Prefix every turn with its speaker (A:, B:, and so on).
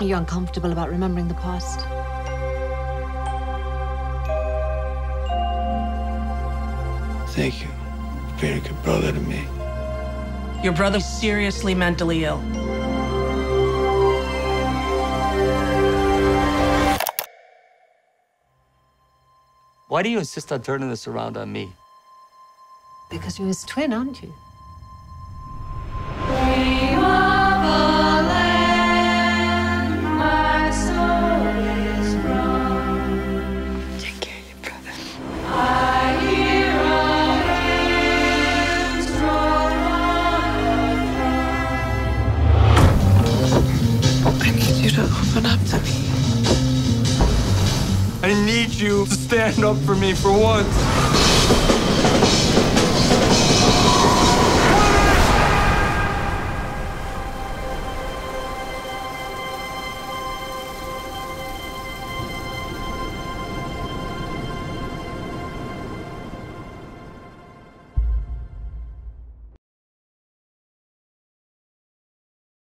A: Are you uncomfortable about remembering the past?
B: Thank you for being a good brother to me.
C: Your brother's seriously mentally ill.
D: Why do you insist on turning this around on me?
A: Because you're his twin, aren't you?
B: Up to me.
E: I need you to stand up for me for once.